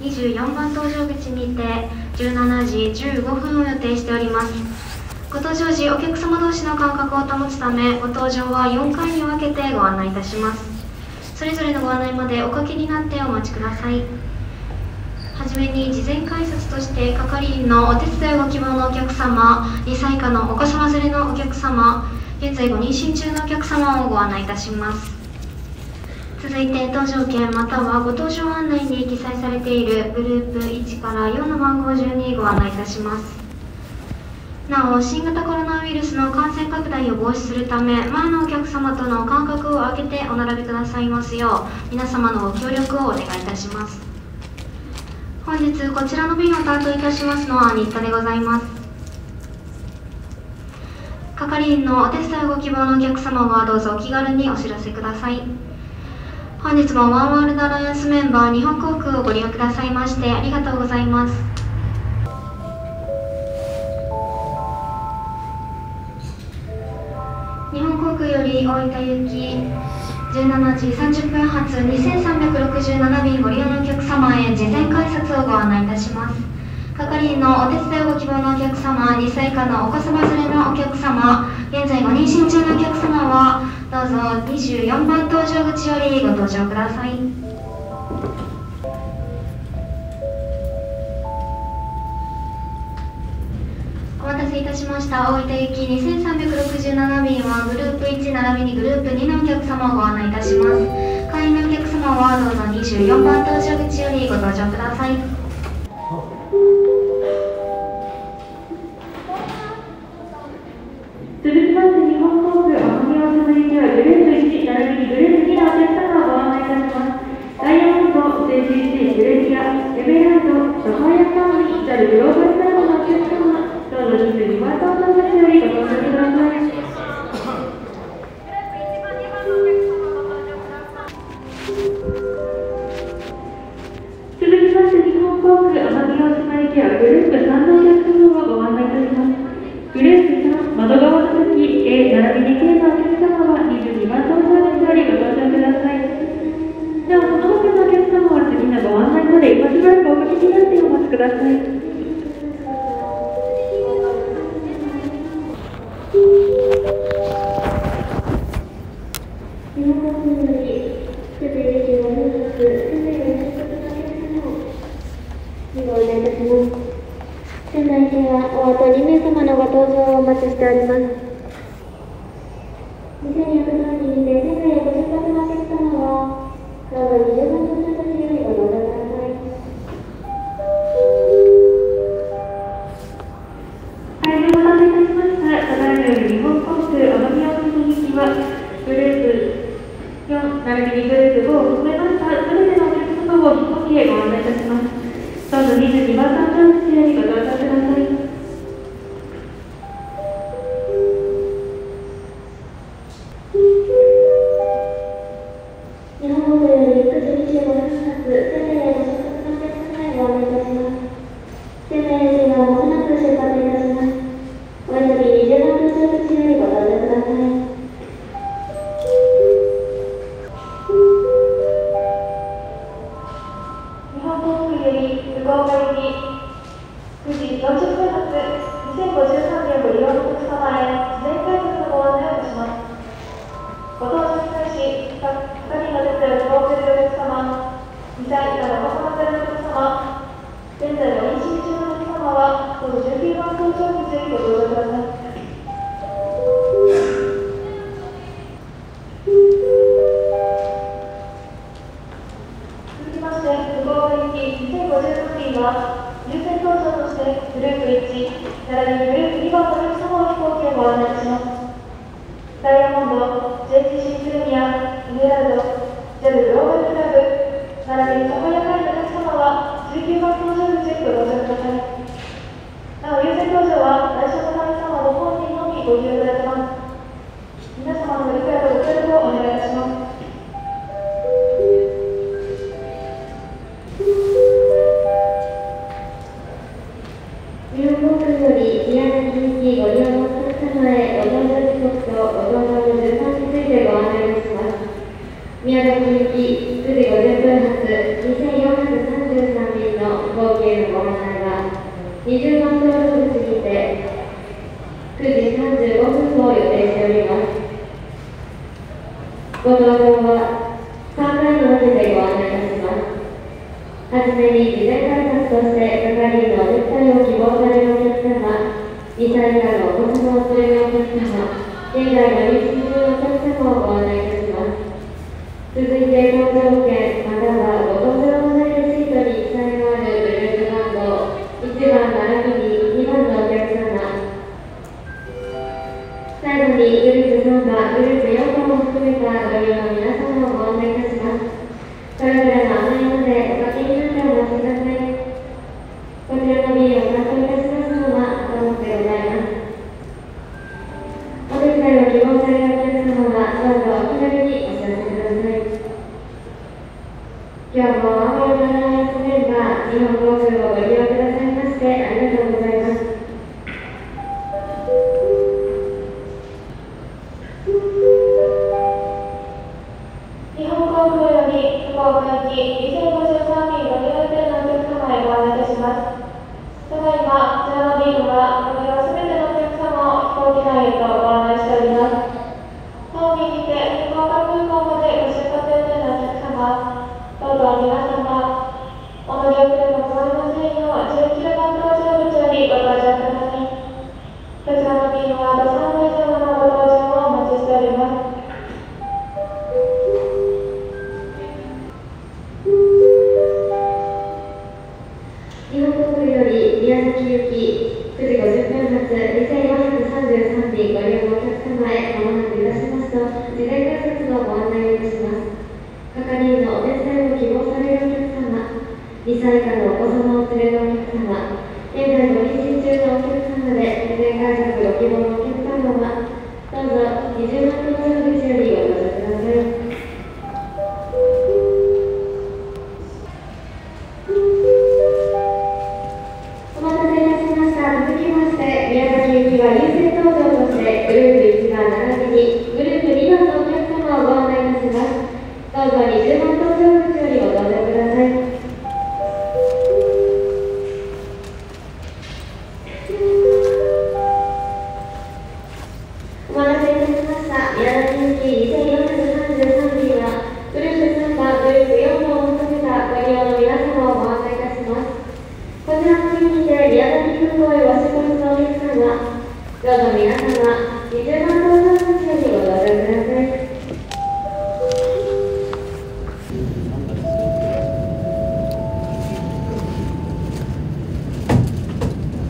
24番搭乗口にて17時15分を予定しております。ご搭乗時お客様同士の間隔を保つためご搭乗は4回に分けてご案内いたします。それぞれのご案内までおかけになってお待ちください。はじめに事前改札として係員のお手伝いご希望のお客様2歳以下のお子様連れのお客様現在ご妊娠中のお客様をご案内いたします。続いて搭乗券またはご搭乗案内に記載されているグループ1から4の番号順にご案内いたします。なお新型コロナウイルスの感染拡大を防止するため前のお客様との間隔を空けてお並びくださいますよう皆様のご協力をお願いいたします。本日こちらの便を担当いたしますのは新田でございます。係員のお手伝いをご希望のお客様はどうぞお気軽にお知らせください。本日もワンワールドアライアンスメンバー日本航空をご利用くださいましてありがとうございます。日本航空より大分行き17時30分発2367便ご利用のお客様へ事前改札をご案内いたします。係員のお手伝いご希望のお客様2歳以下のお子様連れのお客様現在ご妊娠中のお客様はどうぞ24番搭乗口よりご搭乗ください。お待たせいたしました。大分行き2367便はグループ1並びにグループ2のお客様をご案内いたします。会員のお客様はどうぞ24番搭乗口よりご搭乗ください。現在の妊娠中のお客様は、この19番搭乗口よりご乗車ください。ン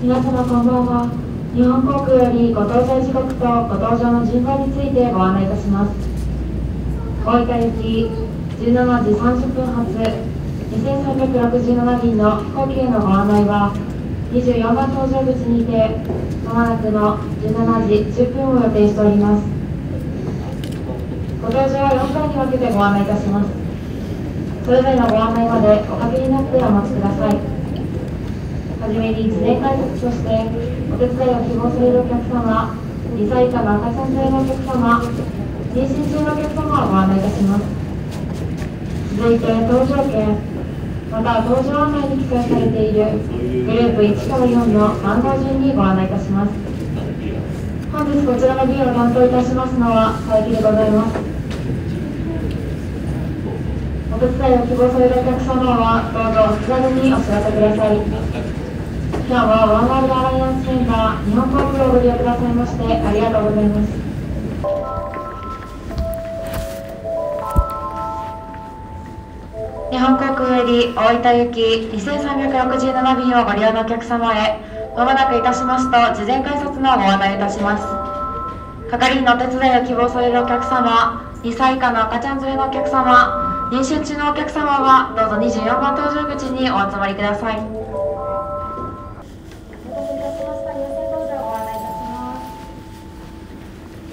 皆様こんばんは日本航空よりご搭乗時刻とご搭乗の順番についてご案内いたします。大分行き17時30分発2367便の飛行機へのご案内は24番搭乗口にてまもなくの17時10分を予定しております。ご搭乗は4回に分けてご案内いたします。それぞれのご案内までおかけになってお待ちください。はじめに事前改札としてお手伝いを希望されるお客様、2歳以下の赤ちゃん連れのお客様、妊娠中のお客様をご案内いたします。続いて搭乗券、また搭乗案内に記載されているグループ1から4の番号順にご案内いたします。本日こちらの便を担当いたしますのは佐伯でございます。お手伝いを希望されるお客様はどうぞお気軽にお知らせください。今日はワンワールドアライアンスセンター日本航空をご利用くださいましてありがとうございます。日本航空より大分行き2367便をご利用のお客様へまもなくいたしますと事前改札のご案内いたします。係員のお手伝いを希望されるお客様、2歳以下の赤ちゃん連れのお客様、妊娠中のお客様はどうぞ24番搭乗口にお集まりください。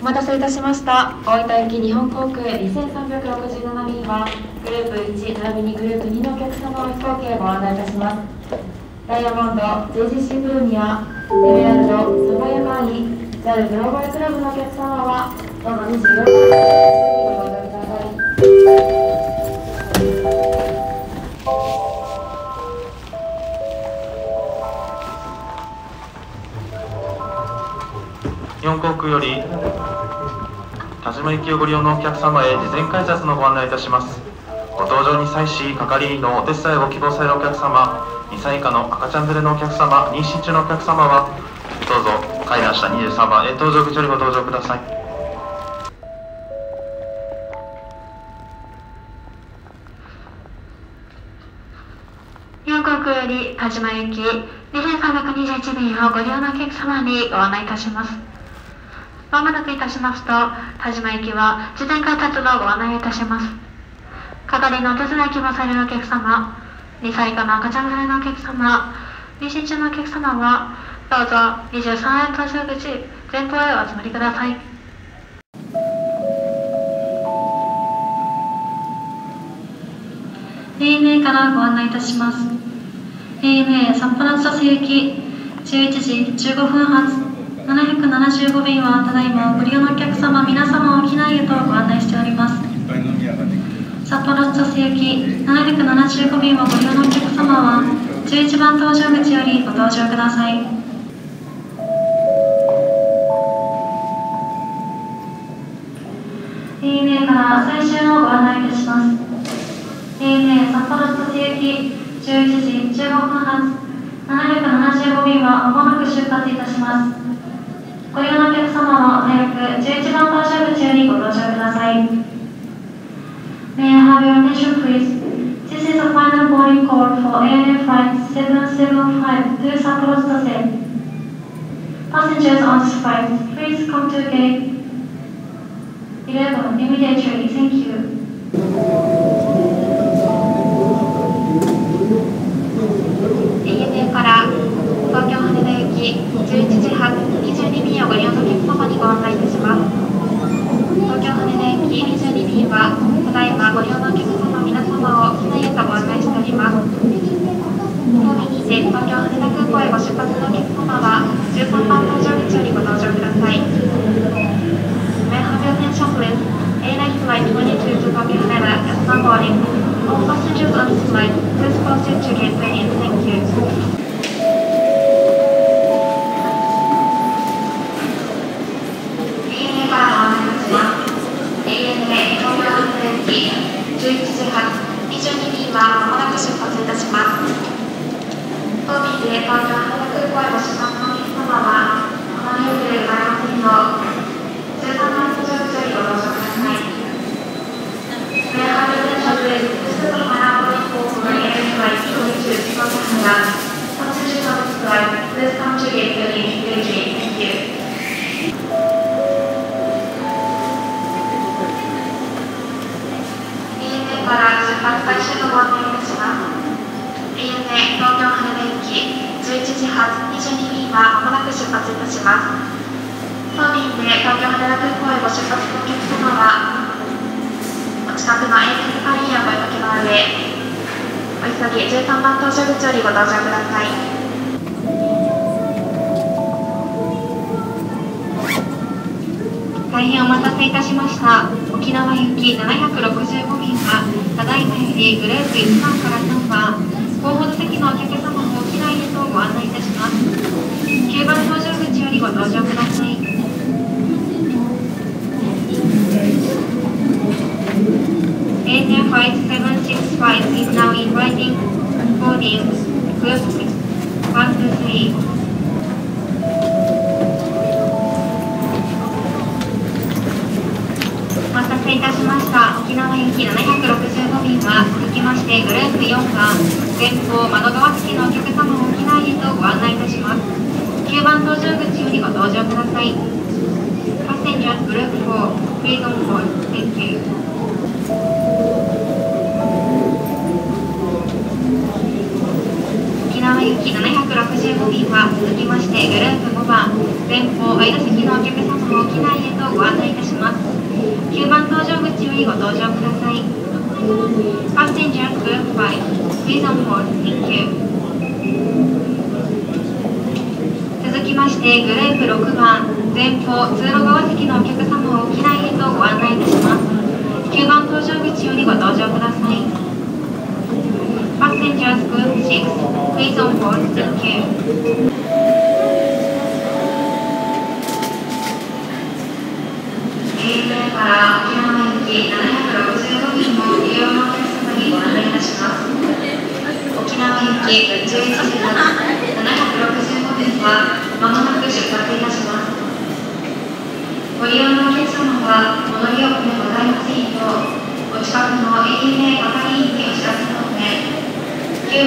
お待たせいたしました。大分行き日本航空2367便はグループ1並びにグループ2のお客様を飛行機へご案内いたします。ダイヤモンド JGC プルミアエメラルドそば屋マーニ JAL グローバルクラブのお客様は午後24分までご乗りください。日本航空より田島行きをご利用のお客様へ事前改札のご案内いたします。ご搭乗に際し係員のお手伝いをご希望されるお客様2歳以下の赤ちゃん連れのお客様妊娠中のお客様はどうぞ階段下23番へ搭乗口よりご搭乗ください。日本航空より田島行き2321便をご利用のお客様にご案内いたします。まもなくいたしますと田島行きは自転改札のご案内いたします。係のお手伝い希望されるお客様2歳以下の赤ちゃん連れのお客様妊娠中のお客様はどうぞ23円搭乗口前方へお集まりください。ANA からご案内いたします。ANA 札幌千歳行き11時15分発775便はただいまご利用のお客様皆様を機内へとご案内しております。札幌千歳行き775便をご利用のお客様は11番搭乗口よりご搭乗ください。から最終のご案内いたします。ANA 札幌千歳行き11時15分発。775便はまもなく出発いたします11番搭乗口よりご搭乗ください May I have your attention please? This is a final boarding call for ANA flight 775 to Sapporo Station. Passengers on this flight, please come to gate in writing boarding group 1 to 3. お待たせいたしました。沖縄行き765便は続きましてグループ4番前方窓側付きのお客様を機内へとご案内いたします。9番搭乗口よりご搭乗ください。Passengers Group 4 Please on board Thank you. 縄行き765便は続きましてグループ5番前方間席のお客様を機内へとご案内いたします。9番搭乗口よりご搭乗ください。Passenger Group 5 Please on board Thank you 続きましてグループ6番前方通路側席のお客様を機内へとご案内いたします。9番搭乗口よりご搭乗ください。Passenger Group 6, please on board. Thank you. 日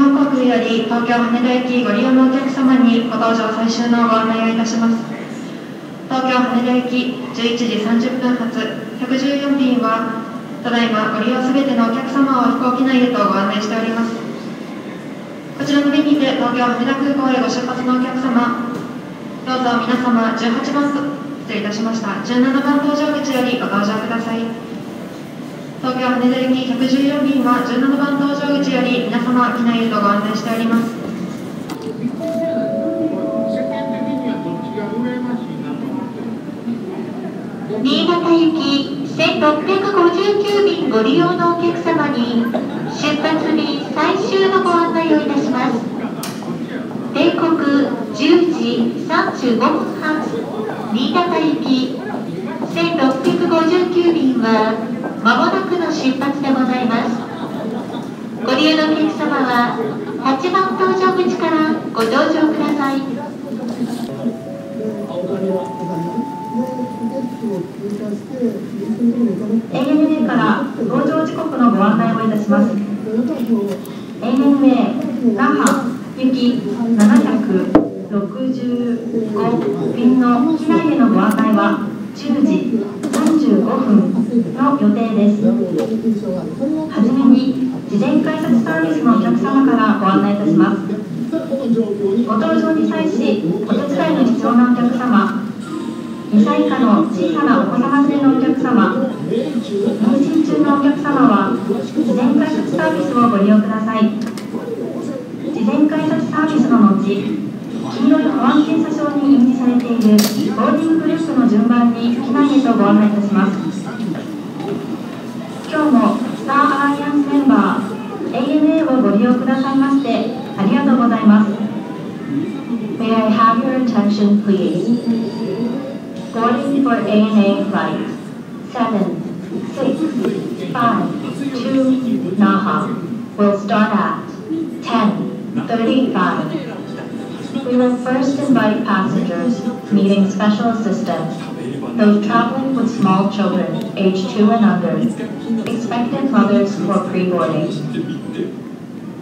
本航空より東京羽田駅ご利用のお客様にご搭乗最終のご案内をいたします。東京羽田駅11時30分発114便はただいまご利用すべてのお客様を飛行機内へとご案内しております。こちらの便にて東京羽田空港へご出発のお客様。どうぞ皆様18番と失礼いたしました。17番搭乗口よりご搭乗ください。東京羽田行き114便は17番搭乗口より皆様機内へとご案内しております。新潟行き1659便ご利用のお客様に出発便最終のご案内をいたします。定刻10時35分発新潟行き1659便はまもなくの出発でございます。ご利用のお客様は8番搭乗口からご搭乗ください。ANA から搭乗時刻のご案内をいたします。ANA 那覇行き765便の機内へのご案内は10時35分の予定です。はじめに事前改札サービスのお客様からご案内いたします。ご搭乗に際しお手伝いの必要なお客様2歳以下の小さなお子様連れのお客様妊娠中のお客様は事前改札サービスをご利用ください。事前改札サービスの後黄色い保安検査証に印字されているボーディンググループの順番に機内へとご案内いたします。今日もスターアライアンスメンバー ANA をご利用くださいましてありがとうございます。May I have your attention, please? Boarding for ANA flight 7652 Naha will start at 10:35. We will first invite passengers needing special assistance, those traveling with small children aged 2 and under, expectant mothers for pre-boarding.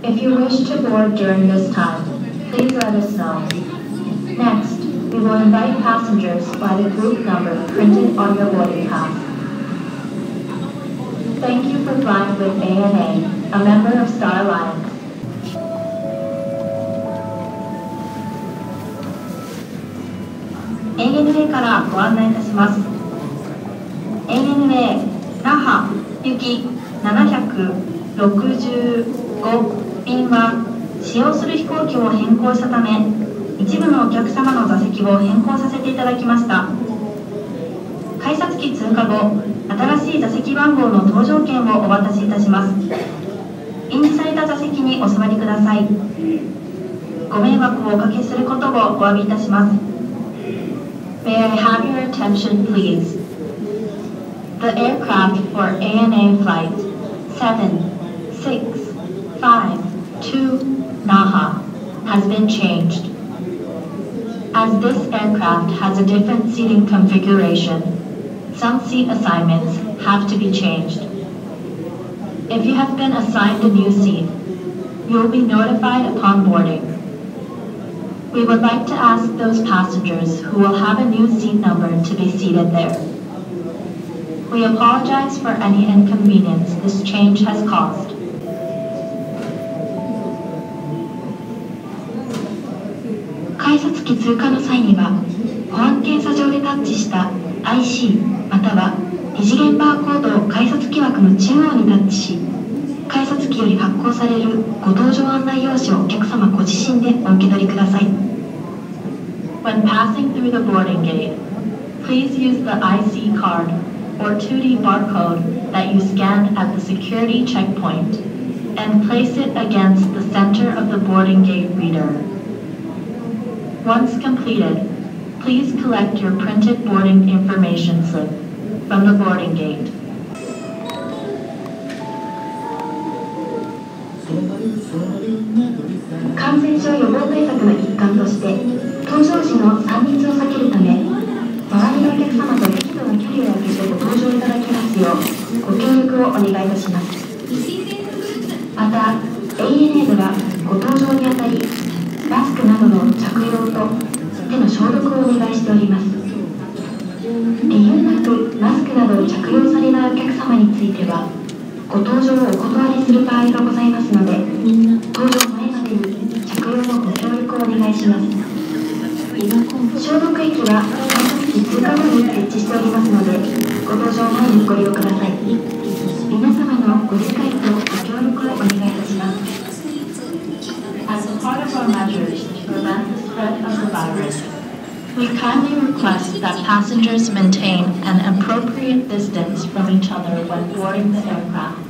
If you wish to board during this time, please let us know. Next, we will invite passengers by the group number printed on your boarding pass. Thank you for flying with ANA, a member of Star Alliance. ANA からご案内いたします ANA 那覇行き765便は使用する飛行機を変更したため一部のお客様の座席を変更させていただきました改札機通過後新しい座席番号の搭乗券をお渡しいたします印字された座席にお座りくださいご迷惑をおかけすることをお詫びいたします May I have your attention, please? The aircraft for ANA flight 7652 Naha has been changed. As this aircraft has a different seating configuration, some seat assignments have to be changed. If you have been assigned a new seat, you will be notified upon boarding. We would like to ask those passengers who will have a new seat number to be seated there. We apologize for any inconvenience this change has caused. 改札機通過の際には保安検査場でタッチした IC または二次元バーコードを改札機枠の中央にタッチし改札機より発行されるご搭乗案内用紙をお客様ご自身でお受け取りください When passing through the boarding gate, please use the IC card or 2D barcode that you scanned at the security checkpoint and place it against the center of the boarding gate reader. Once completed, please collect your printed boarding information slip from the boarding gate. 感染症予防対策の一環として搭乗時の3密を避けるため周りのお客様と適度な距離を空けてご搭乗いただきますようご協力をお願いいたしますまた ANA ではご搭乗にあたりマスクなど用と手の消毒をお願いしております。理由なくマスクなどを着用されないお客様についてはご搭乗をお断りする場合がございますので搭乗前までに着用のご協力をお願いします。消毒液は改札機通過後に設置しておりますのでご搭乗前にご利用ください。皆様のご理解とご協力をお願いいたします。As part of our measures to prevent spread of the virus, we kindly request that passengers maintain an appropriate distance from each other when boarding the aircraft.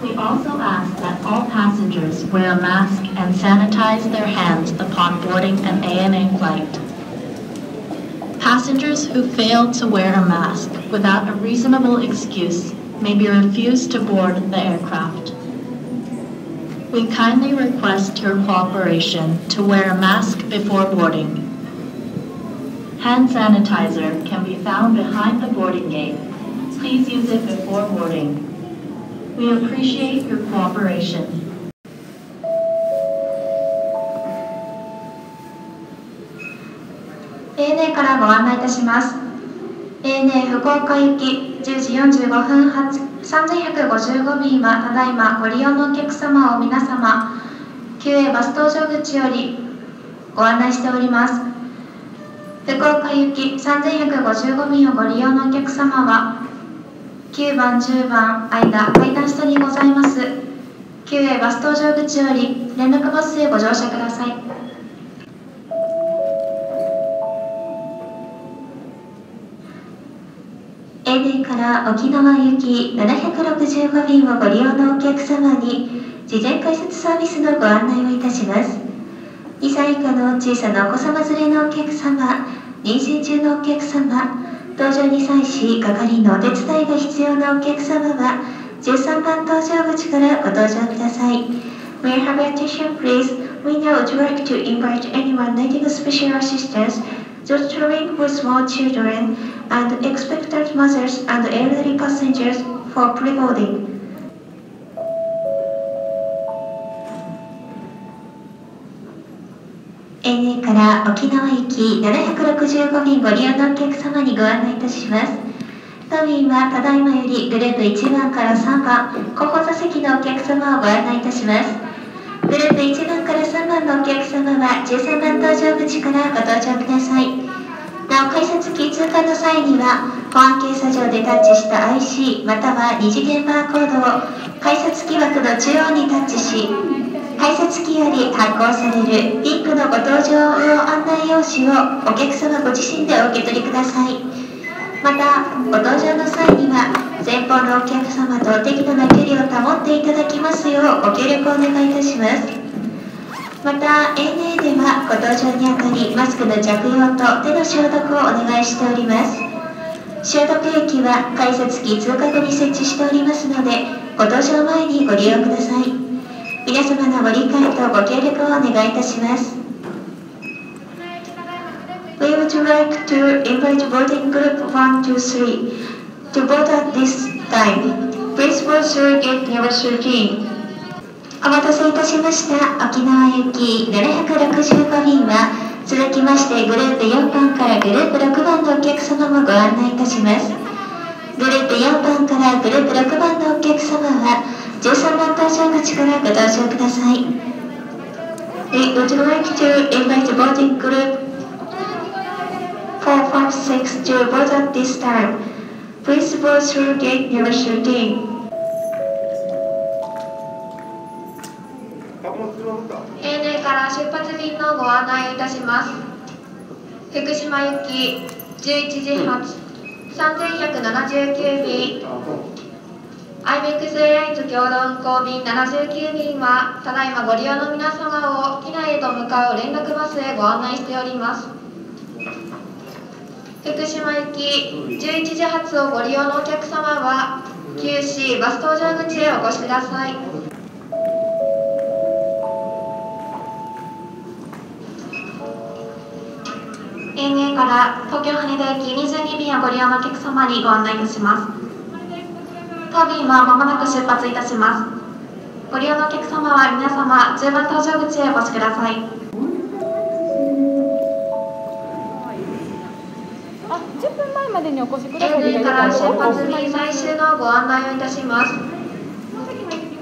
We also ask that all passengers wear a mask and sanitize their hands upon boarding an ANA flight. Passengers who fail to wear a mask without a reasonable excuse may be refused to board the aircraft We kindly request your cooperation to wear a mask before boarding. Hand sanitizer can be found behind the boarding gate. Please use it before boarding. We appreciate your cooperation. ー ANA からご案内いたします ANA 福岡行き10時45分発3155便はただいまご利用のお客様を皆様 QA バス搭乗口よりご案内しております。福岡行き3155便をご利用のお客様は9番10番間階段下にございます。QA バス搭乗口より連絡バスへご乗車ください。から沖縄行き765便をご利用のお客様に事前改札サービスのご案内をいたします2歳以下の小さなお子様連れのお客様妊娠中のお客様搭乗に際し係のお手伝いが必要なお客様は13番搭乗口からご搭乗ください May I have your attention please? We now would like to invite anyone needing special assistance those traveling with small children and expectant mothers and elderly passengers for pre-boarding. ーから沖縄行き765便ご利用のお客様にご案内いたします。当便はただいまよりグループ1番から3番、後方座席のお客様をご案内いたします。グループ1番から3番のお客様は13番搭乗口からご搭乗ください。なお改札機通過の際には保安検査場でタッチした IC または二次元バーコードを改札機枠の中央にタッチし改札機より発行されるピンクのご搭乗用案内用紙をお客様ご自身でお受け取りくださいまたご搭乗の際にはのお客様と適度な距離を保っていただきますようご協力をお願いいたします。また ANA ではご搭乗にあたりマスクの着用と手の消毒をお願いしております。消毒液は改札機通過後に設置しておりますのでご搭乗前にご利用ください。皆様のご理解とご協力をお願いいたします。We would like to invite boarding group 123 to board at this time. Please board through gate number 13. お待たせいたしました沖縄行き765便は続きましてグループ4番からグループ6番のお客様もご案内いたしますグループ4番からグループ6番のお客様は13番搭乗口からご搭乗ください would like to invite boarding group 456 to board at this time Please board through gate number 13 ANA か？ら出発便のご案内をいたします。福島行き11時発3179便。IMEX エインズ共同運航便79便はただいまご利用の皆様を機内へと向かう連絡バスへご案内しております福島行き11時発をご利用のお客様は QC バス搭乗口へお越しください。ANA から東京羽田行き22便をご利用のお客様にご案内いたします。当便はまもなく出発いたします。ご利用のお客様は皆様10番搭乗口へお越しください。までにお越しください。ANA から出発便最終のご案内をいたします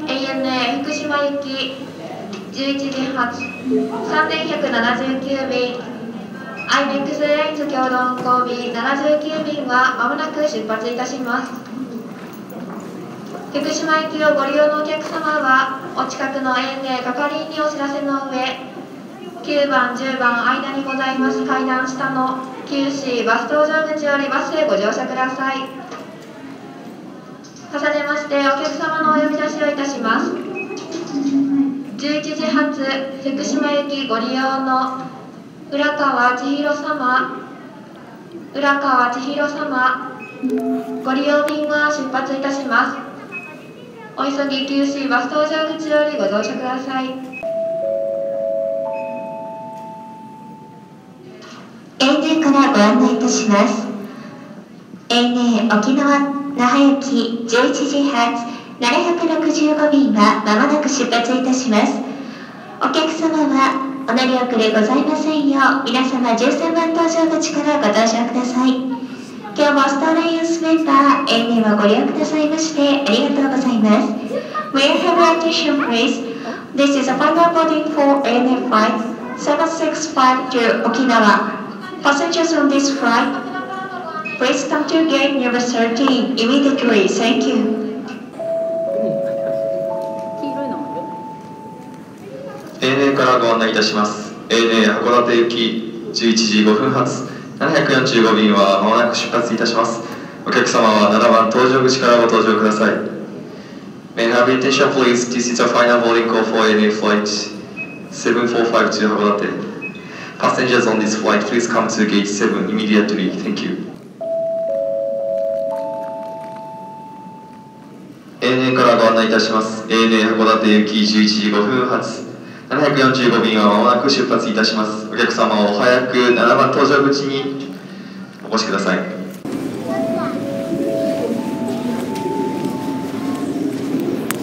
ANA 福島行き11時発3179便 IMEX エアラインズ共同運航便79便はまもなく出発いたします福島行きをご利用のお客様はお近くの ANA 係員にお知らせの上9番10番間にございます階段下の QC バス搭乗口よりバスへご乗車ください。重ねましてお客様のお呼び出しをいたします。11時発福島行きご利用の浦川千尋様。浦川千尋様。ご利用便は出発いたします。お急ぎ QC バス搭乗口よりご乗車ください。ANA からご案内いたします。ANA 沖縄那覇行き11時発765便はまもなく出発いたします。お客様はお乗り遅れございませんよう皆様13番搭乗口からご搭乗ください。今日もスターライオンスメンバー ANA をご利用くださいましてありがとうございます。May I have attention please This is a final boarding for ANA flight 765 to Okinawa. Passengers on this flight, please come to gate number 13 immediately. Thank you. ANA からご案内いたします ANA 函館行き11時5分発745便はまもなく出発いたしますお客様は7番搭乗口からご搭乗ください May I have attention please This is a final boarding call for ANA flight 745 to 函館 Passengers on this flight please come to gate 7 immediately. Thank you. ANA からご案内いたします。ANA 函館行き11時5分発。745便はまもなく出発いたします。お客様を早く7番搭乗口にお越しください。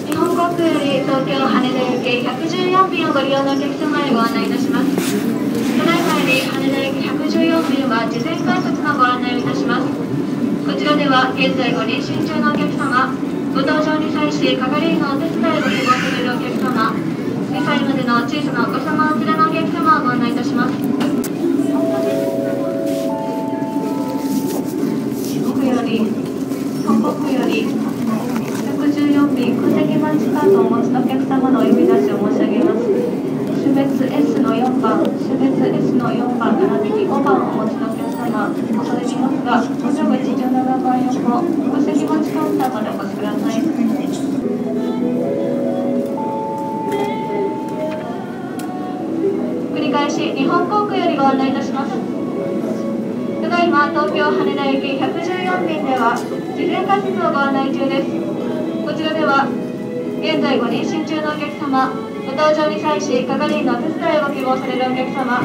日本航空より東京羽田行き114便をご利用のお客様へご案内いたします。ただい。まより羽田行き114便は事前改札のご案内をい。たしますこちらでは現在ご妊娠中のお客様ご搭乗に際し係員のお手伝い。をご希望されるお客様2歳までの小さなお子様をお連れのお客様をご案内い。たします四国より東北より114便空席待ちカードをお持ちのお客様のお呼び出しを申し上げます別 S の4番種別 S の4番並びに5番をお持ちのお客様恐れ入りますが搭乗口17番横空席待ちカウンターまでお越しください。繰り返し日本航空よりご案内いたします。ただいま東京羽田行き114便では事前改札をご案内中です。こちらでは現在ご妊娠中のお客様搭乗に際し係員のお手伝いをご希望されるお客様。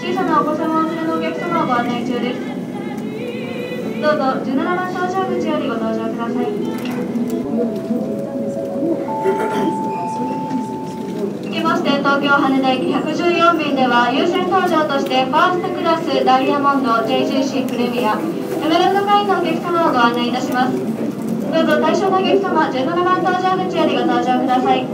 小さなお子様を連れのお客様をご案内中です。どうぞ17番搭乗口よりご搭乗ください。続きまして東京羽田行き114便では優先搭乗としてファーストクラスダイヤモンド JGC プレミアエメラルド会員のお客様をご案内いたします。どうぞ対象のお客様17番搭乗口よりご搭乗ください。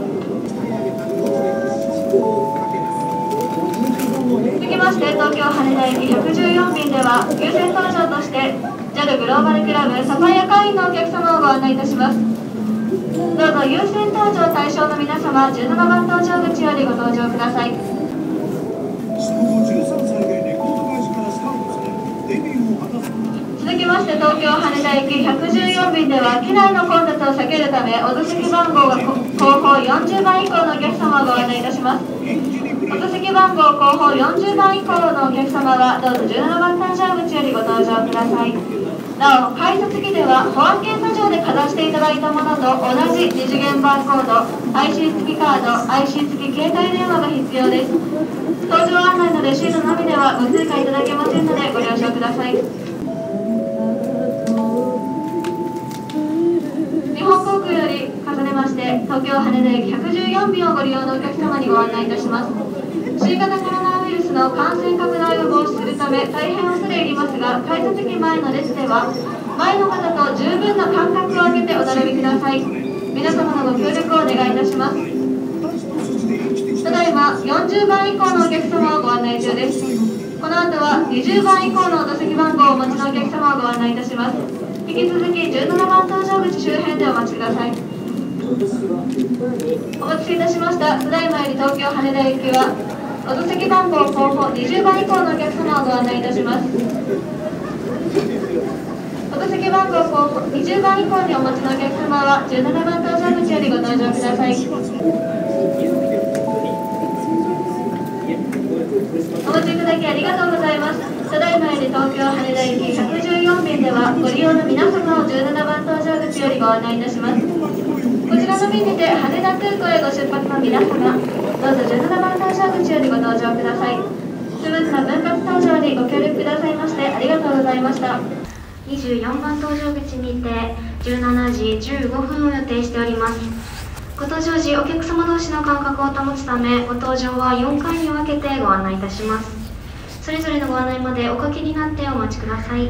続きまして東京羽田行き114便では優先搭乗として JAL グローバルクラブサファイア会員のお客様をご案内いたします。どうぞ優先搭乗対象の皆様17番搭乗口よりご搭乗ください。きまして東京羽田行き114便では機内の混雑を避けるためお座席番号が後方40番以降のお客様をご案内いたします。お座席番号後方40番以降のお客様はどうぞ17番搭乗口よりご搭乗ください。なお改札機では保安検査場でかざしていただいたものと同じ二次元バーコード IC 付きカード IC 付き携帯電話が必要です。搭乗案内のレシートのみではご通過いただけませんのでご了承ください。本航空より重ねまして東京羽田駅114便をご利用のお客様にご案内いたします。新型コロナウイルスの感染拡大を防止するため大変恐れ入りますが改札機前の列では前の方と十分な間隔を空けてお並びください。皆様のご協力をお願いいたします。ただいま40番以降のお客様をご案内中です。この後は20番以降のお座席番号をお持ちのお客様をご案内いたします。引き続き17番搭乗口周辺でお待ちください。お待たせいたしました。ただいまより東京羽田行きはお座席番号後方20番以降のお客様をご案内いたします。お座席番号後方20番以降にお持ちのお客様は17番搭乗口よりご搭乗ください。お待ちいただきありがとうございます。ただいまより東京羽田行き114便ではご利用の皆様を17番搭乗口よりご案内いたします。こちらの便にて羽田空港へご出発の皆様、どうぞ17番搭乗口よりご搭乗ください。スムーズな分割搭乗にご協力くださいましてありがとうございました。24番搭乗口にて17時15分を予定しておりますご搭乗時お客様同士の間隔を保つためご搭乗は4回に分けてご案内いたしますそれぞれのご案内までおかけになってお待ちください。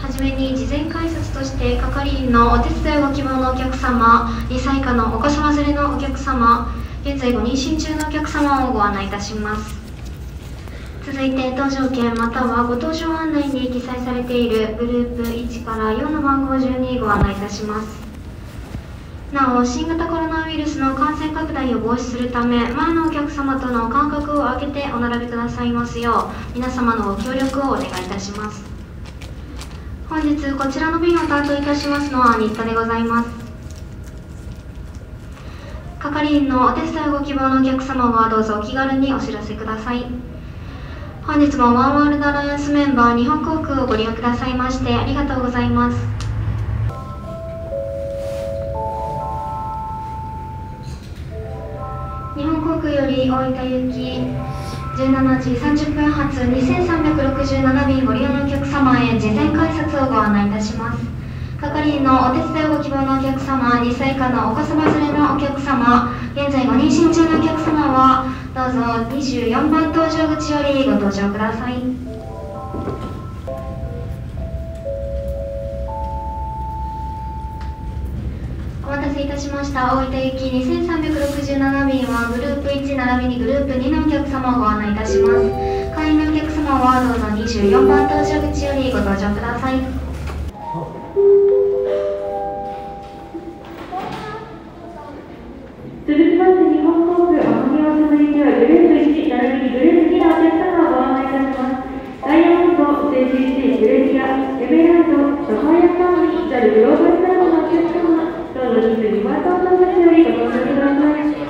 はじめに事前改札として係員のお手伝いご希望のお客様2歳以下のお子様連れのお客様現在ご妊娠中のお客様をご案内いたします。続いて搭乗券またはご搭乗案内に記載されているグループ1から4の番号順にご案内いたします。なお新型コロナウイルスの感染拡大を防止するため前のお客様との間隔を空けてお並びくださいますよう皆様のご協力をお願いいたします。本日こちらの便を担当いたしますのは新田でございます。係員のお手伝いご希望のお客様はどうぞお気軽にお知らせください。本日もワンワールドアライアンスメンバー日本航空をご利用くださいましてありがとうございます。より大分行き17時30分発2367便ご利用のお客様へ事前改札をご案内いたします。係員のお手伝いをご希望のお客様2歳以下のお子様連れのお客様現在ご妊娠中のお客様はどうぞ24番搭乗口よりご搭乗ください。いたしました。大分行き2367便はグループ1並びにグループ2のお客様をご案内いたします。会員のお客様はどうぞ24番搭乗口よりご搭乗ください。続きまして日本航空奄美大島行きはグループ1並びにグループ2のお客様をご案内いたします。ダイヤモンド、セージシティ、グレリア、エメラルド、サファイアタウン、ザルグローバルサラダのお客様どうぞ22番搭乗口よりご搭乗ください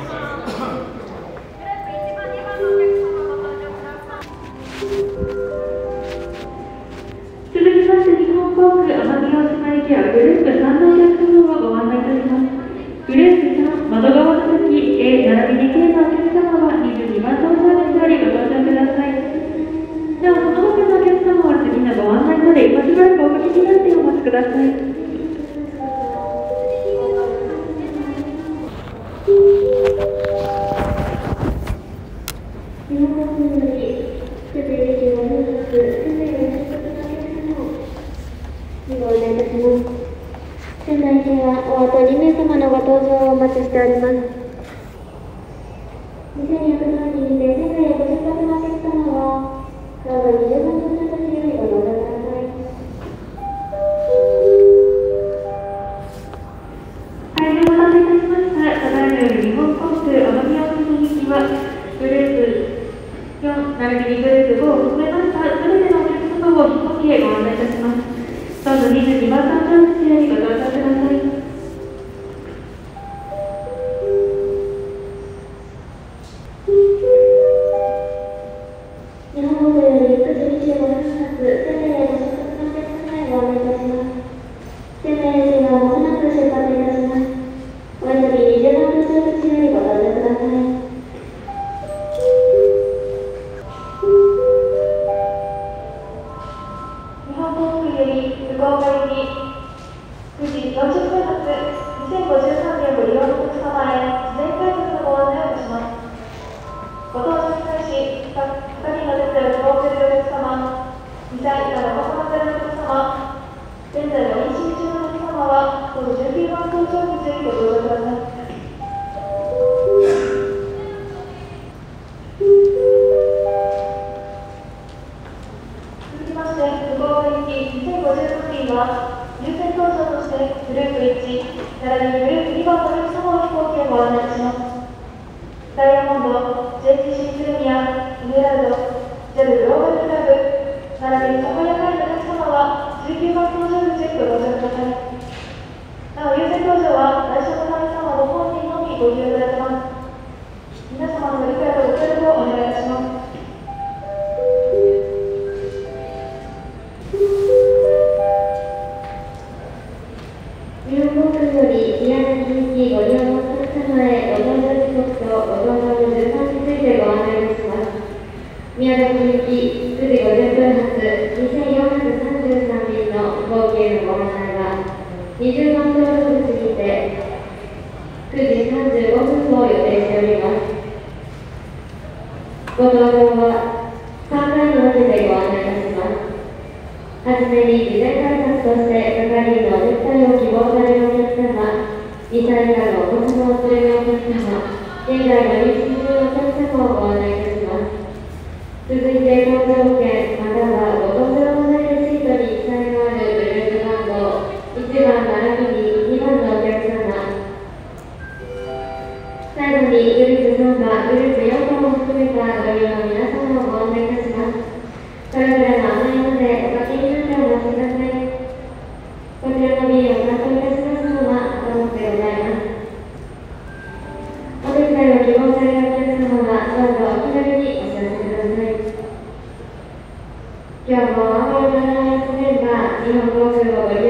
バ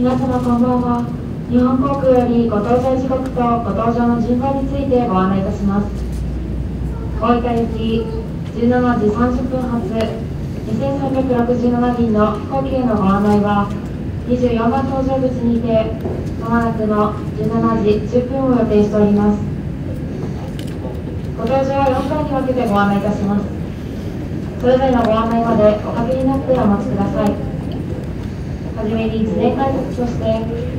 皆様こんばんは日本航空よりご搭乗時刻とご搭乗の順番についてご案内いたします。大分行き17時30分発2367便の飛行機へのご案内は24番搭乗口にてまもなくの17時10分を予定しております。ご搭乗は4回に分けてご案内いたします。それぞれのご案内までおかけになってお待ちください。はじめに事前解説として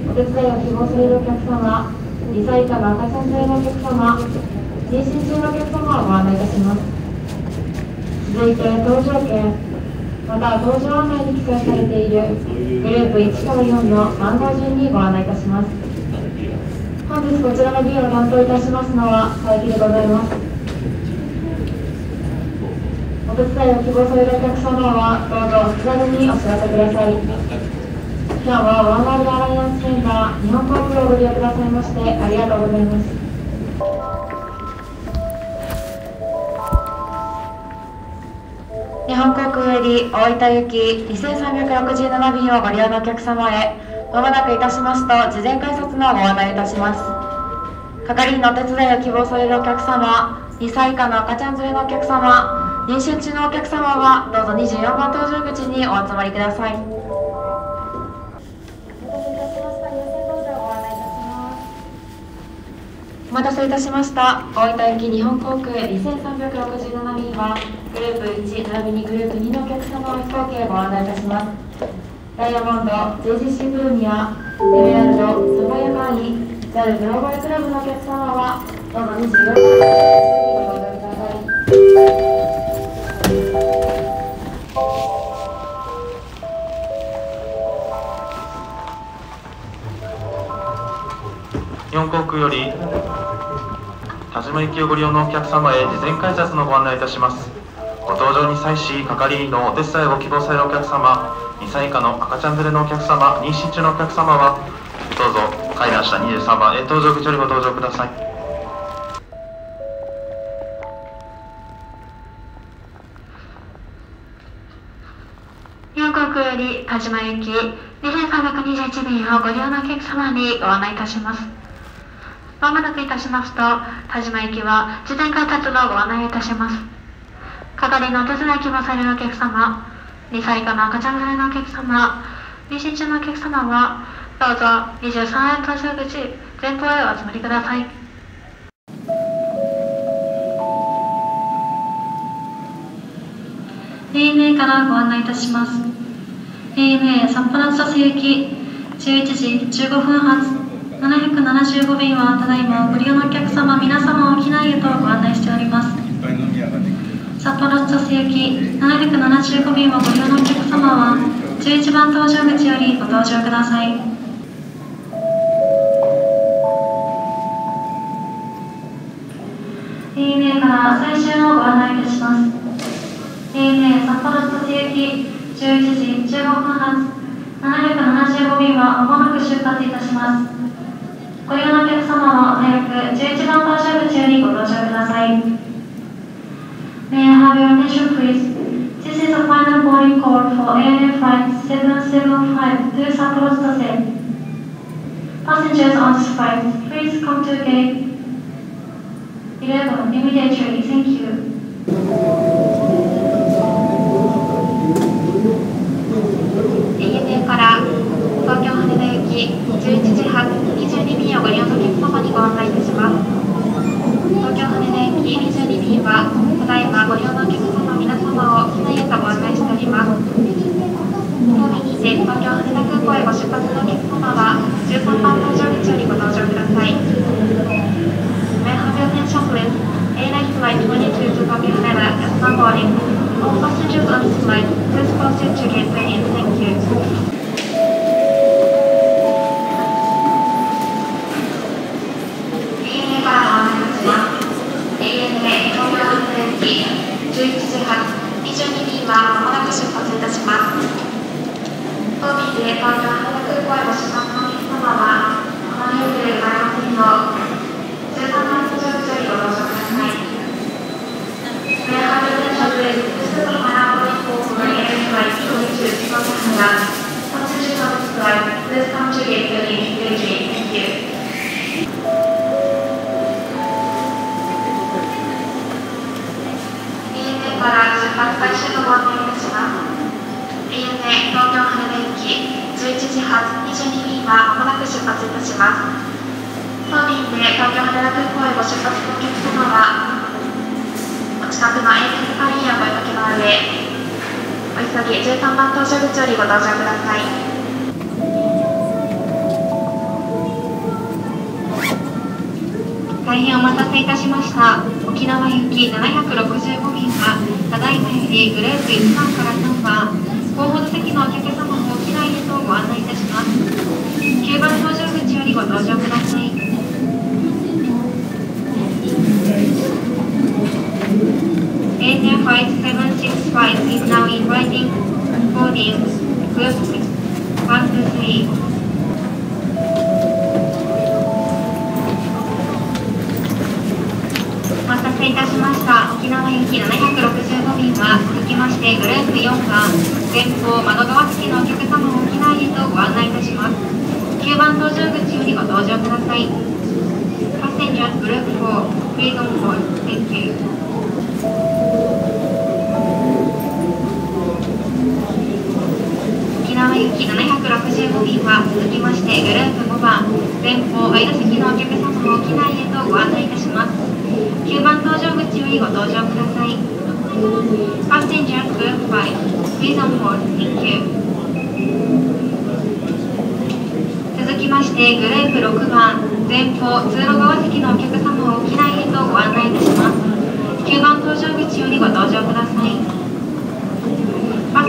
お手伝いを希望されるお客様2歳以下の赤ちゃん連れのお客様妊娠中のお客様をご案内いたします。続いて搭乗券また搭乗案内に記載されているグループ1から4の番号順にご案内いたします。本日こちらの便を担当いたしますのは佐伯でございます。お手伝いを希望されるお客様はどうぞお気軽にお知らせください。今日はワンワールドアライアンスセンター日本航空をご利用くださいましてありがとうございます日本航空より大分行き2367便をご利用のお客様へまもなくいたしますと事前改札のご案内いたします。係員のお手伝いを希望されるお客様2歳以下の赤ちゃん連れのお客様妊娠中のお客様はどうぞ24番搭乗口にお集まりください。お待たせいたしました。大分行き日本航空2367便はグループ1並びにグループ2のお客様を飛行機へご案内いたします。ダイヤモンド JGC プルミアエメラルドサファイア会員 JAL グローバルクラブのお客様はどうぞ24番搭乗口にご乗りください。日本航空より田島行きをご利用のお客様へ事前改札のご案内いたします。ご搭乗に際し係員のお手伝いを希望されるお客様2歳以下の赤ちゃん連れのお客様妊娠中のお客様はどうぞ階段下23番へ搭乗口よりご搭乗ください。日本航空より田島行き2321便をご利用のお客様にご案内いたします。まもなくいたしますと田島行きは事前改札のご案内いたします。係のお手伝い希望されるお客様2歳以下の赤ちゃん連れのお客様妊娠中のお客様はどうぞ23円搭乗口前方へお集まりください。ANA からご案内いたします。ANA 札幌千歳行き11時15分発。775便はただいまご利用のお客様皆様を機内へとご案内しております。札幌千歳行き775便をご利用のお客様は11番搭乗口よりご搭乗ください。ANA から最終のご案内いたします。ANA 札幌千歳行き11時15分発775便はまもなく出発いたしますご利用のお客様はお早く11番搭乗口よりご搭乗ください May I have your attention please? This is the final boarding call for ANA flight 775 to Sapporo Station. Passengers on this flight, please come to gate 11 immediately. Thank you. Boarding group 1 to 3お待たせいたしました。沖縄行き765便は続きましてグループ4番前方窓側付きのお客様を機内へとご案内いたします。9番搭乗口よりご搭乗ください。Passengers Group 4 Please on board Thank you 沖縄行き765便は続きましてグループ5番前方間席のお客様を機内へとご案内いたします9番搭乗口よりご搭乗ください Passengers Group 5 Please on board Thank you 続きましてグループ6番前方通路側席のお客様を機内へとご案内いたします9番搭乗口よりご搭乗ください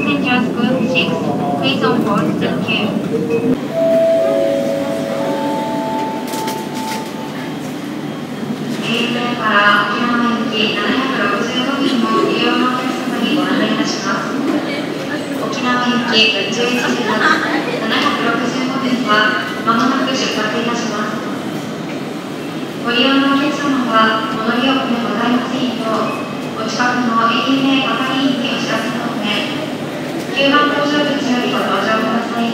Passengers Group 6 Please on board Thank you 9番搭乗口よりご搭乗ください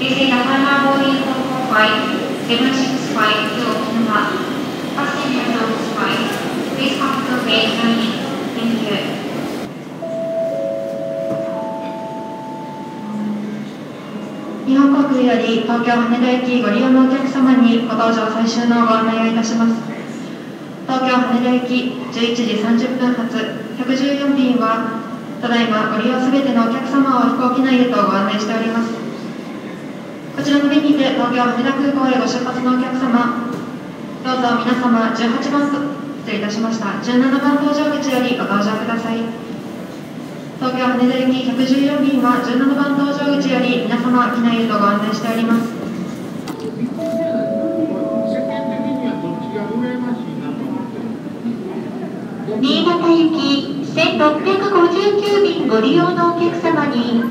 This is the final boarding call for flight 765 to 沖縄 Passengers on this flight, please come to gate journey. Thank you. 日本航空より東京羽田行きご利用のお客様にご搭乗最終のご案内をいたします東京羽田行き11時30分発114便はただいまご利用すべてのお客様を飛行機内へとご案内しております。こちらの便にて東京羽田空港へご出発のお客様どうぞ皆様18番失礼いたしました。17番搭乗口よりご搭乗ください。東京羽田行き114便は17番搭乗口より皆様機内へとご案内しております。新潟行き1659便ご利用のお客様に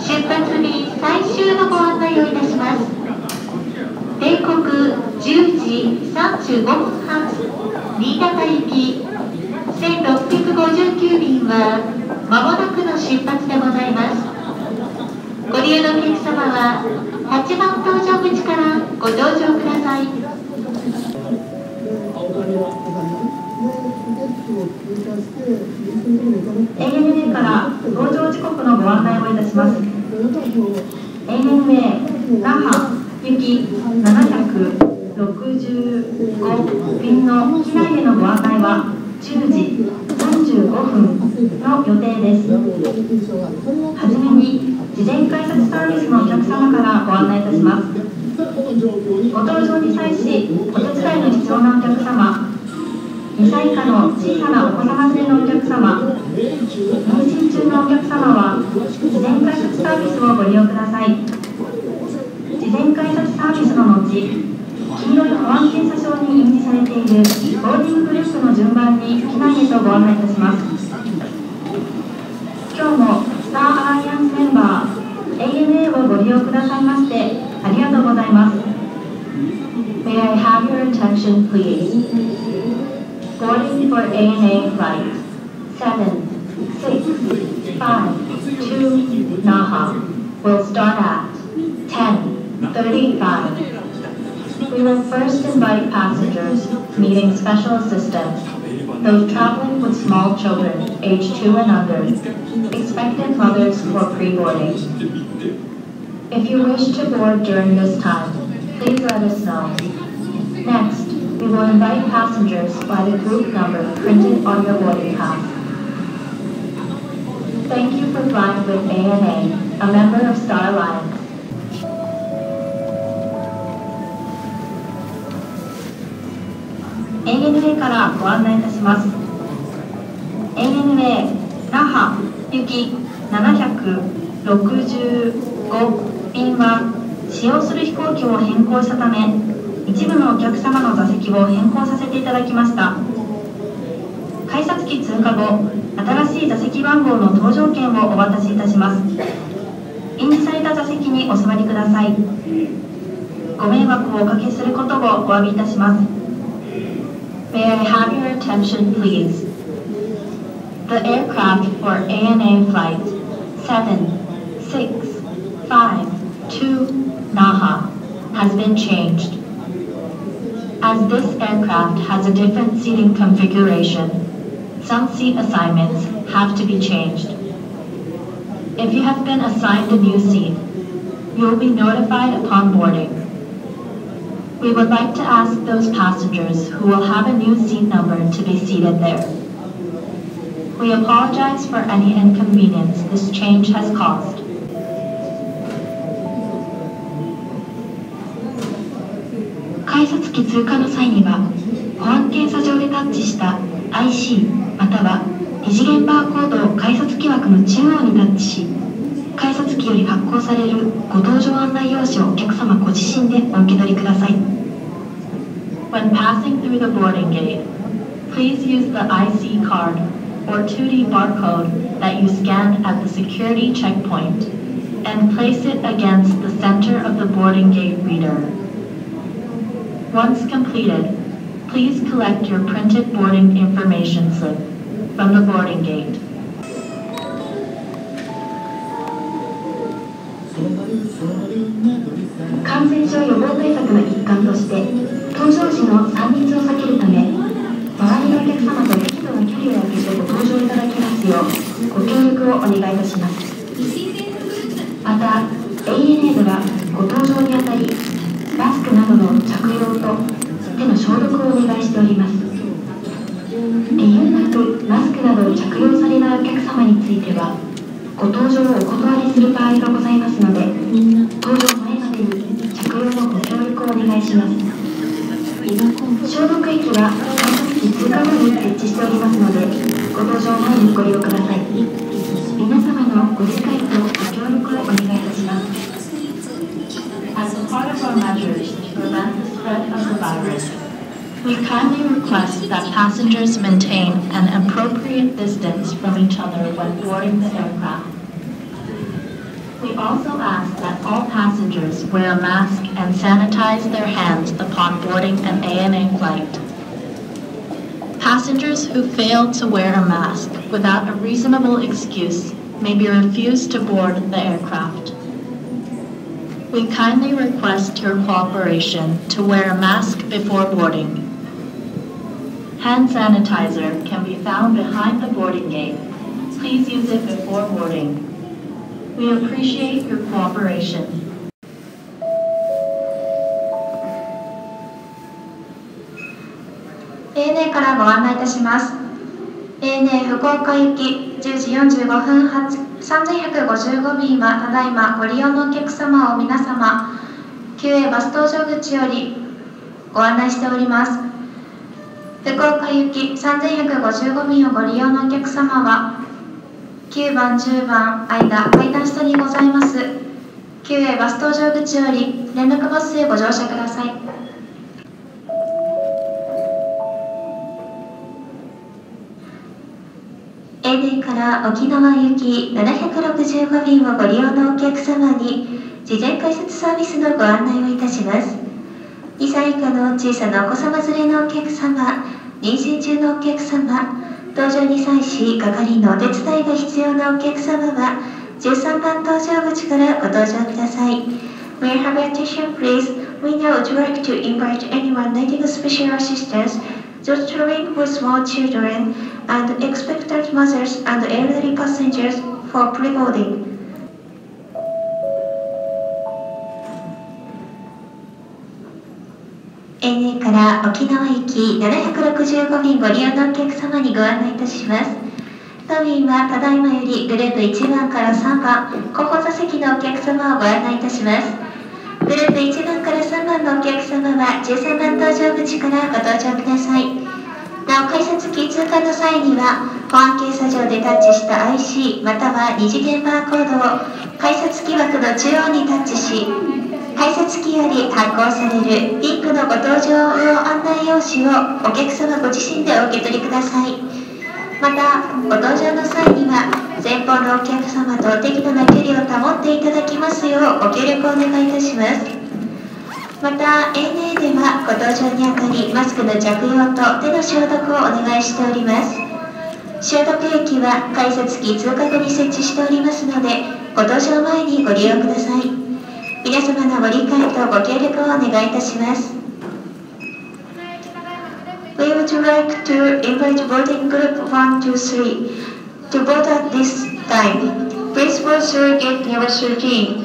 出発便最終のご案内をいたします。定刻10時35分発新潟行き1659便はまもなくの出発でございます。ご利用のお客様は8番搭乗口からご搭乗ください。ANA から搭乗時刻のご案内をいたします。ANA 那覇行き765便の機内へのご案内は10時35分の予定です。はじめに事前改札サービスのお客様からご案内いたします。ご搭乗に際しお手伝いの必要なお客様2歳以下の小さなお子様連れのお客様。妊娠中のお客様は事前改札サービスをご利用ください。事前改札サービスの後黄色い保安検査証に印字されているボーディンググループの順番に機内へとご案内いたします。今日もスターアライアンスメンバー ANA をご利用くださいましてありがとうございます。May I have your attention please? Boarding for ANA flight 7652 Naha will start at 10:35. We will first invite passengers needing special assistance, those traveling with small children aged 2 and under, expectant mothers for pre-boarding. If you wish to board during this time, please let us know. Next, we will invite passengers by the group number printed on your boarding pass. Thank you for flying with ANA, a member of Star Alliance. ANA からご案内いたします ANA 那覇行き765便は使用する飛行機を変更したため一部のお客様の座席を変更させていただきました改札機通過後新しい座席番号の搭乗券をお渡しいたします印字された座席にお座りくださいご迷惑をおかけすることをお詫びいたします May I have your attention, please? The aircraft for ANA Flight 7652 Naha has been changed. As this aircraft has a different seating configuration, some seat assignments have to be changed. If you have been assigned a new seat, you will be notified upon boarding. We would like to ask those passengers who will have a new seat number to be seated there. We apologize for any inconvenience this change has caused. 改札機通過の際には保安検査場でタッチした IC または二次元バーコードを改札機枠の中央にタッチし改札機より発行されるご搭乗案内用紙をお客様ご自身でお受け取りください。When passing through the boarding gate, please use the IC card or 2D barcode that you scanned at the security checkpoint and place it against the center of the boarding gate reader. Once completed, please collect your printed boarding information slip from the boarding gate. 感染症予防対策の一環として搭乗時の3密を避けるため周りのお客様と適度な距離を空けてご搭乗いただきますようご協力をお願いいたしますまた ANA ではご搭乗にあたりマスクなどの着用と手の消毒をお願いしております理由なくマスクなどを着用されないお客様についてはご搭乗をお断りする場合がございますので搭乗前までに着用のご協力をお願いします消毒液は通過後に設置しておりますのでご搭乗前にご利用ください we kindly request that passengers maintain an appropriate distance from each other when boarding the aircraft. We also ask that all passengers wear a mask and sanitize their hands upon boarding an ANA flight. Passengers who fail to wear a mask without a reasonable excuse may be refused to board the aircraft We kindly request your cooperation to wear a mask before boarding. Hand sanitizer can be found behind the boarding gate. Please use it before boarding. We appreciate your cooperation. からご案内いたします ANA 福岡行き10時45分 3155便はただいまご利用のお客様を皆様 QA バス搭乗口よりご案内しております福岡行き3155便をご利用のお客様は9番、10番間、階段下にございます。9へバス搭乗口より連絡バスへご乗車ください。ANA から沖縄行き765便をご利用のお客様に事前解説サービスのご案内をいたします。2歳以下の小さなお子様連れのお客様、妊娠中のお客様、搭乗に際し係のお手伝いが必要なお客様は13番搭乗口からご搭乗ください May I have your attention please? We now would like to invite anyone needing special assistance torturing for small children and expectant mothers and elderly passengers for pre-boarding. ANA から沖縄行き765便ご利用のお客様にご案内いたします。当便はただいまよりグループ1番から3番、後方座席のお客様をご案内いたします。グループ1番から3番のお客様は13番搭乗口からご搭乗ください。なお、改札機通過の際には、保安検査場でタッチした IC または二次元バーコードを改札機枠の中央にタッチし、改札機より発行されるピンクのご搭乗用案内用紙をお客様ご自身でお受け取りくださいまたご搭乗の際には前方のお客様と適度な距離を保っていただきますようご協力をお願いいたします。また ANA ではご搭乗にあたりマスクの着用と手の消毒をお願いしております。消毒液は改札機通過後に設置しておりますのでご搭乗前にご利用ください。皆様のご理解とご協力をお願いいたします。We would like to invite boarding group 1, 2, 3 to board at this time. Please board through gate number 13.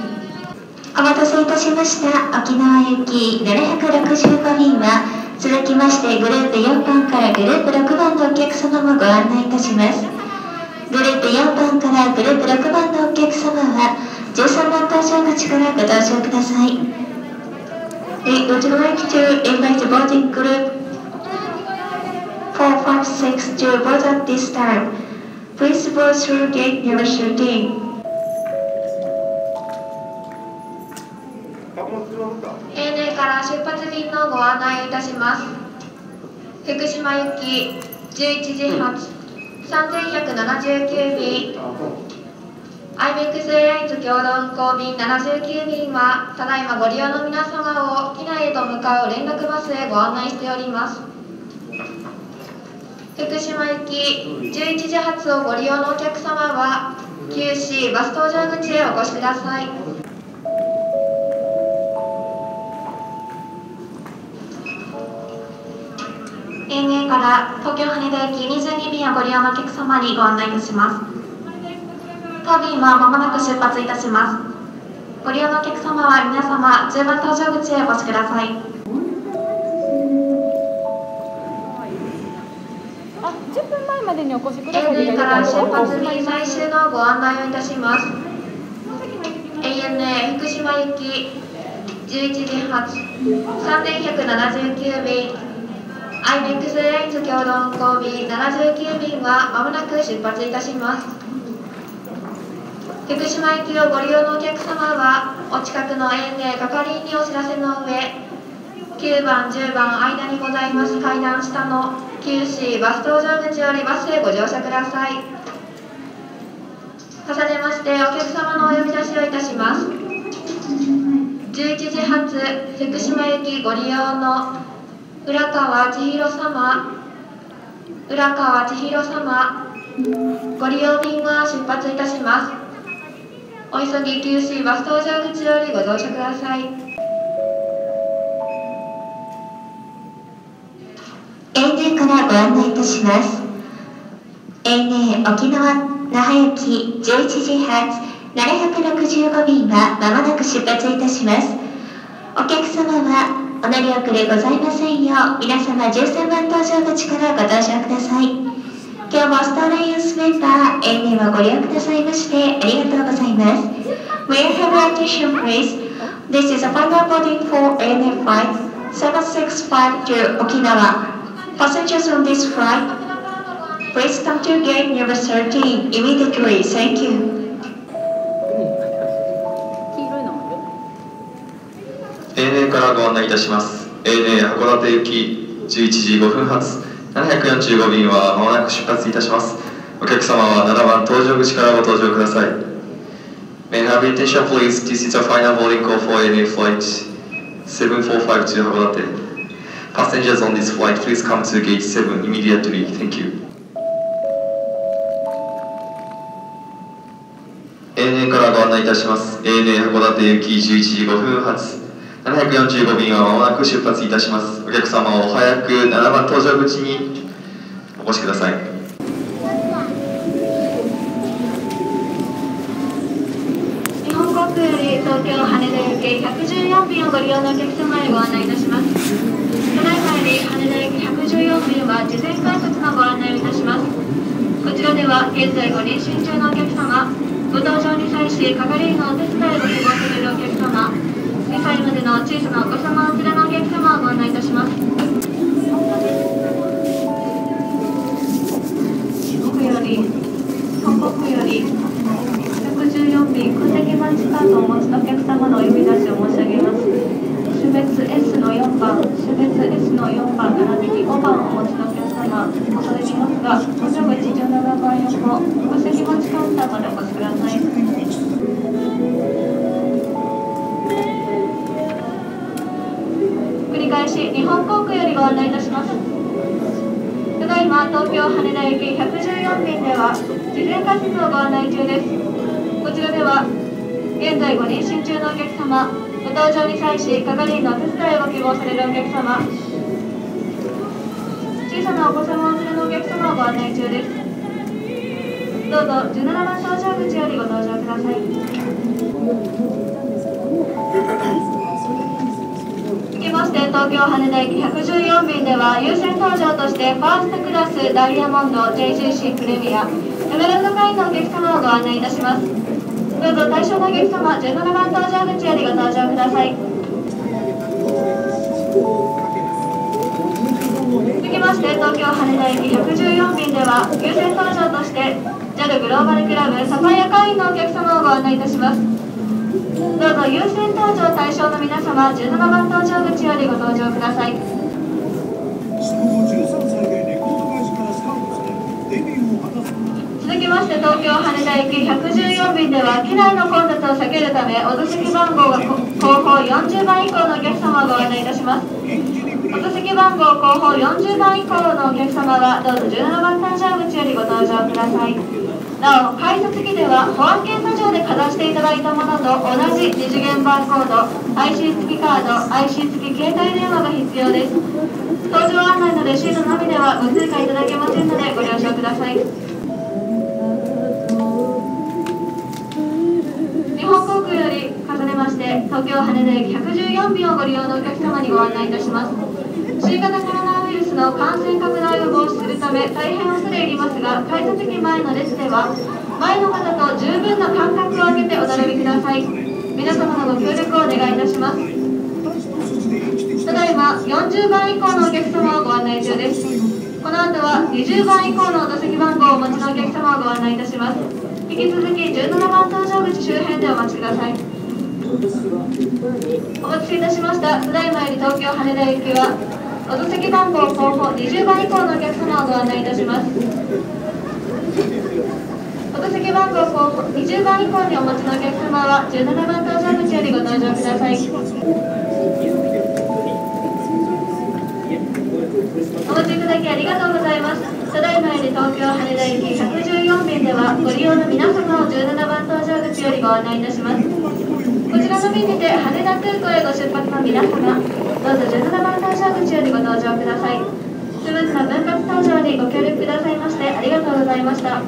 お待たせいたしました。沖縄行き765便は続きましてグループ4番からグループ6番のお客様もご案内いたします。グループ4番からグループ6番のお客様は13番搭乗口からご搭乗ください。Would you like to invite the boarding group 456 to board at this time. Please board through gate number 13. ANA から出発便のご案内をいたします。福島行き11時発3179便。アイメックスエアラインズ共同運航便79便はただいまご利用の皆様を機内へと向かう連絡バスへご案内しております福島行き11時発をご利用のお客様は QC バス搭乗口へお越しください。ANA から東京羽田行き22便をご利用のお客様にご案内いたします。当便はまもなく出発いたします。ご利用のお客様は皆様10番搭乗口へお越しください。でにお越しください ANA から出発便最終のご案内をいたします。ANA 福島行き11時発3179便アイメックスエアラインズ共同運航便79便はまもなく出発いたします。福島行きをご利用のお客様はお近くの園で係員にお知らせの上9番10番間にございます。階段下の QC バス搭乗口よりバスへご乗車ください。重ねましてお客様のお呼び出しをいたします。11時発福島行きご利用の浦川千尋様。浦川千尋様。ご利用便が出発いたします。お急ぎ QC バス搭乗口よりご乗車ください。ANA からご案内いたします。ANA 沖縄那覇行き11時発765便はまもなく出発いたします。お客様はお乗り遅れございませんよう皆様13番搭乗口からご搭乗ください。今日もスターライオンスメンバー ANA をご利用くださいましてありがとうございます。May I have attention please? This is a final boarding for ANA flight 765 to Okinawa. Passengers on this flight Please come to gate number 13 immediately. Thank you. 'ANA からご案内いたします ANA 函館行き11時5分発745便はまもなく出発いたしますお客様は7番搭乗口からご搭乗ください May I have attention please? This is a final boarding call for ANA flight 745 to Hakodate Passengers on this flight, please come to gate 7 immediately. Thank you. ANA からご案内いたします。ANA 函館行き11時5分発。745便はまもなく出発いたします。お客様を早く7番搭乗口にお越しください。日本航空東京羽田行き114便をご利用のお客様へご案内いたします。ただいまより羽田行き114便は事前改札のご案内をいたしますこちらでは現在ご妊娠中のお客様ご搭乗に際し係員のお手伝いを希望されるお客様2歳までの小さなお子様を連れのお客様をご案内いたします四国より本国より114便空席マンチカードをお持ちのお客様のお呼び出しを申し上げます種別 S の4番席5番をお持ちのお客様、恐れ入りますが、搭乗口17番横、ご席待ちカウンターまでお越しください。繰り返し、日本航空よりご案内いたします。ただいま、東京羽田行き114便では、事前解説をご案内中です。こちらでは、現在ご妊娠中のお客様、ご搭乗に際し、係員のお手伝いをご希望されるお客様、小さなお子様を連れのお客様をご案内中です。どうぞ17番搭乗口よりご搭乗ください。続きまして東京羽田行き114便では優先搭乗としてファーストクラスダイヤモンド JCC プレミアエメラルド会員のお客様をご案内いたしますどうぞ対象のお客様17番搭乗口よりご搭乗くださいきまして東京羽田行き114便では優先搭乗として JAL グローバルクラブサファイア会員のお客様をご案内いたします。どうぞ優先搭乗対象の皆様17番搭乗口よりご搭乗ください。続きまして東京羽田行き114便では機内の混雑を避けるためお座席番号が後方40番以降のお客様をご案内いたします。お座席番号後方40番以降のお客様はどうぞ17番搭乗口よりご搭乗ください。なお改札機では保安検査場でかざしていただいたものと同じ二次元バーコード IC 付きカード IC 付き携帯電話が必要です。搭乗案内のレシートのみではご通過いただけませんのでご了承ください。日本航空より重ねまして東京羽田駅114便をご利用のお客様にご案内いたします。新型コロナウイルスの感染拡大を防止するため大変恐れ入りますが改札機前の列では前の方と十分な間隔を空けてお並びください皆様のご協力をお願いいたします。ただいま40番以降のお客様をご案内中です。この後は20番以降のお座席番号をお持ちのお客様をご案内いたします。引き続き17番搭乗口周辺でお待ちください。お待ちいたしました。ただいまより東京羽田行きはお座席番号後方20番以降のお客様をご案内いたします。お座席番号後方20番以降にお持ちのお客様は17番搭乗口よりご搭乗ください。お待ちいただきありがとうございます。ただいまより東京羽田行き114便ではご利用の皆様を17番搭乗口よりご案内いたします。こちらの便にて羽田空港へご出発の皆様どうぞ17番対象口よりご登場ください。スムーズな分割登場にご協力くださいましてありがとうございました。